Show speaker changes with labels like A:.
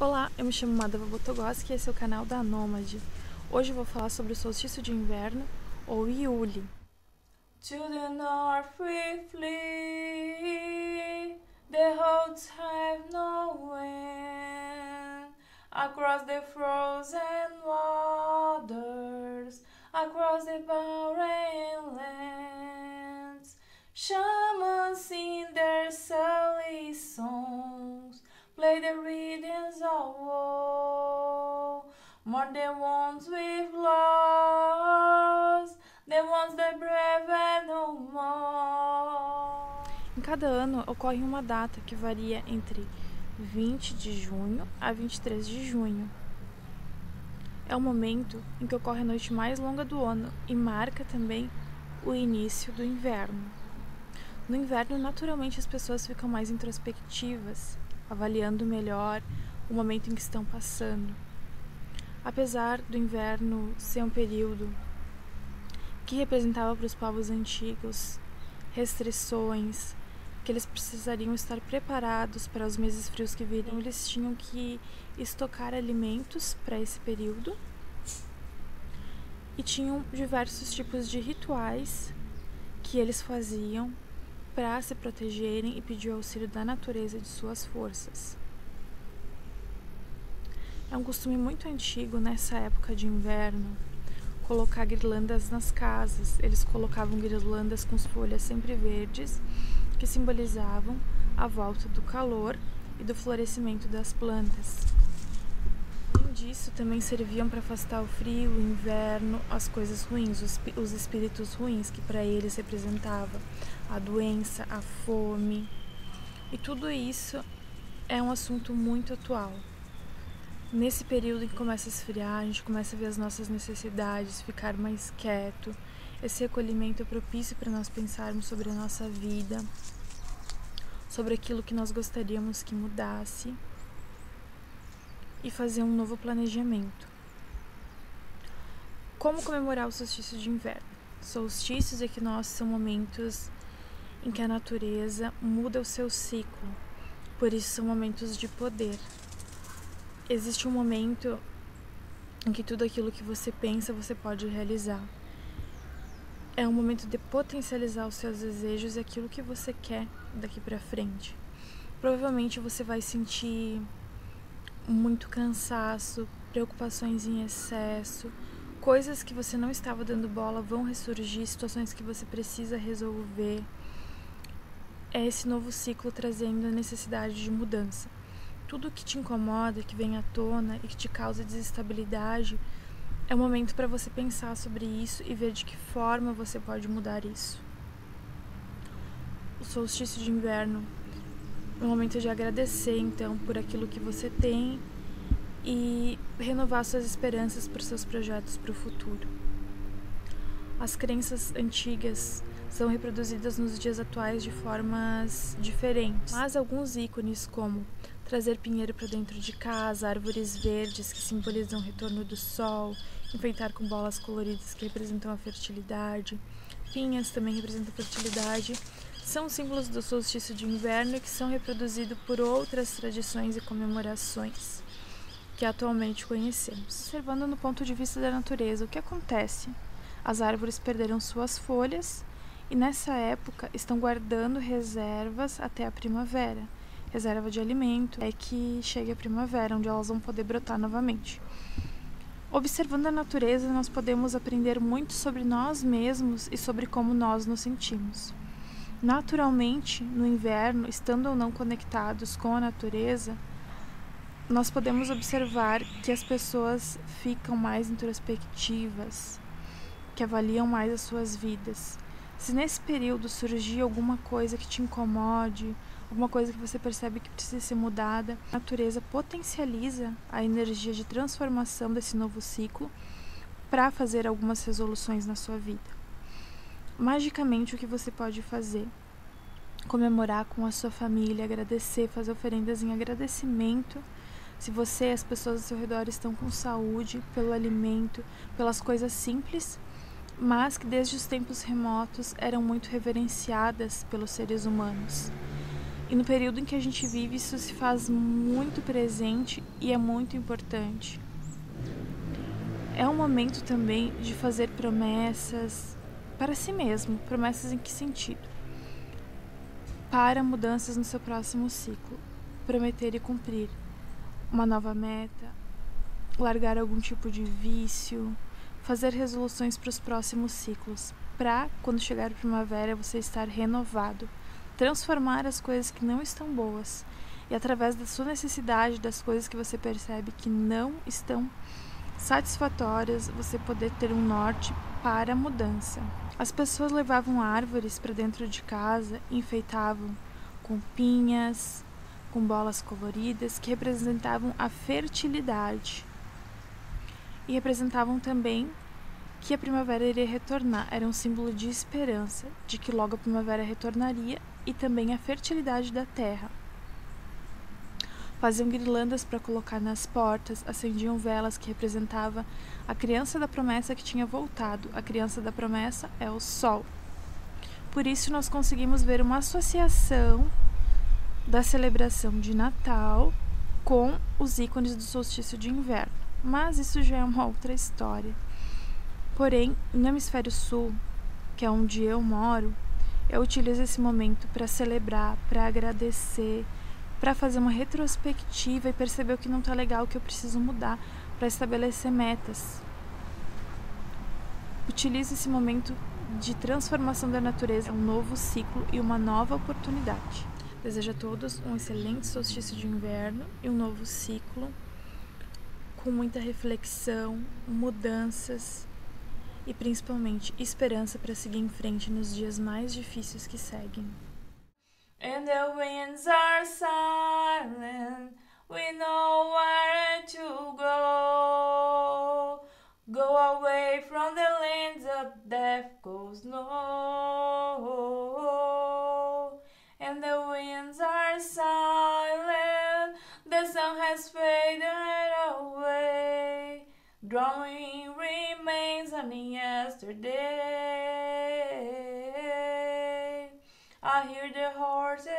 A: Olá, eu me chamo Madava Botogoski e esse é o canal da Nômade. Hoje eu vou falar sobre o solstício de inverno, ou Iuli.
B: To the north we flee, the roads have no end. Across the frozen waters, across the barren lands, shamans more than ones we've lost, the ones that no more.
A: Em cada ano ocorre uma data que varia entre 20 de junho a 23 de junho. É o momento em que ocorre a noite mais longa do ano e marca também o início do inverno. No inverno, naturalmente, as pessoas ficam mais introspectivas, avaliando melhor o momento em que estão passando. Apesar do inverno ser um período que representava para os povos antigos restrições, que eles precisariam estar preparados para os meses frios que viriam, eles tinham que estocar alimentos para esse período e tinham diversos tipos de rituais que eles faziam para se protegerem e pedir auxílio da natureza de suas forças. É um costume muito antigo nessa época de inverno colocar guirlandas nas casas. Eles colocavam guirlandas com folhas sempre verdes que simbolizavam a volta do calor e do florescimento das plantas. Além disso, também serviam para afastar o frio, o inverno, as coisas ruins, os, os espíritos ruins que para eles representava a doença, a fome. E tudo isso é um assunto muito atual. Nesse período em que começa a esfriar, a gente começa a ver as nossas necessidades, ficar mais quieto. Esse recolhimento é propício para nós pensarmos sobre a nossa vida, sobre aquilo que nós gostaríamos que mudasse e fazer um novo planejamento. Como comemorar o solstício de inverno? Solstícios e equinócios são momentos em que a natureza muda o seu ciclo, por isso são momentos de poder existe um momento em que tudo aquilo que você pensa você pode realizar. É um momento de potencializar os seus desejos e aquilo que você quer daqui para frente. Provavelmente você vai sentir muito cansaço, preocupações em excesso, coisas que você não estava dando bola vão ressurgir, situações que você precisa resolver. É esse novo ciclo trazendo a necessidade de mudança tudo que te incomoda, que vem à tona e que te causa desestabilidade, é o momento para você pensar sobre isso e ver de que forma você pode mudar isso. O solstício de inverno é um momento de agradecer então por aquilo que você tem e renovar suas esperanças para os seus projetos para o futuro. As crenças antigas são reproduzidas nos dias atuais de formas diferentes, mas alguns ícones como trazer pinheiro para dentro de casa, árvores verdes que simbolizam o retorno do sol, enfeitar com bolas coloridas que representam a fertilidade, pinhas também representam fertilidade, são símbolos do solstício de inverno que são reproduzidos por outras tradições e comemorações que atualmente conhecemos. Observando no ponto de vista da natureza, o que acontece? As árvores perderam suas folhas e nessa época estão guardando reservas até a primavera reserva de alimento, é que chegue a primavera, onde elas vão poder brotar novamente. Observando a natureza, nós podemos aprender muito sobre nós mesmos e sobre como nós nos sentimos. Naturalmente, no inverno, estando ou não conectados com a natureza, nós podemos observar que as pessoas ficam mais introspectivas, que avaliam mais as suas vidas. Se nesse período surgir alguma coisa que te incomode, alguma coisa que você percebe que precisa ser mudada. A natureza potencializa a energia de transformação desse novo ciclo para fazer algumas resoluções na sua vida. Magicamente, o que você pode fazer? Comemorar com a sua família, agradecer, fazer oferendas em agradecimento. Se você e as pessoas ao seu redor estão com saúde, pelo alimento, pelas coisas simples, mas que desde os tempos remotos eram muito reverenciadas pelos seres humanos E no período em que a gente vive, isso se faz muito presente e é muito importante. É um momento também de fazer promessas para si mesmo. Promessas em que sentido? Para mudanças no seu próximo ciclo. Prometer e cumprir uma nova meta, largar algum tipo de vício, fazer resoluções para os próximos ciclos, para quando chegar a primavera você estar renovado transformar as coisas que não estão boas e através da sua necessidade, das coisas que você percebe que não estão satisfatórias, você poder ter um norte para a mudança. As pessoas levavam árvores para dentro de casa enfeitavam com pinhas, com bolas coloridas que representavam a fertilidade. E representavam também que a primavera iria retornar, era um símbolo de esperança, de que logo a primavera retornaria e também a fertilidade da terra. Faziam guirlandas para colocar nas portas, acendiam velas que representava a criança da promessa que tinha voltado. A criança da promessa é o sol. Por isso nós conseguimos ver uma associação da celebração de Natal com os ícones do solstício de inverno. Mas isso já é uma outra história. Porém, no hemisfério sul, que é onde eu moro, eu utilizo esse momento para celebrar, para agradecer, para fazer uma retrospectiva e perceber o que não está legal, o que eu preciso mudar, para estabelecer metas. Utilizo esse momento de transformação da natureza, um novo ciclo e uma nova oportunidade. Desejo a todos um excelente solstício de inverno e um novo ciclo com muita reflexão, mudanças e principalmente esperança para seguir em frente nos dias mais difíceis que seguem.
B: And the winds are silent, we know where to go. Go away from the lands of death goes no. Yesterday. I hear the horses'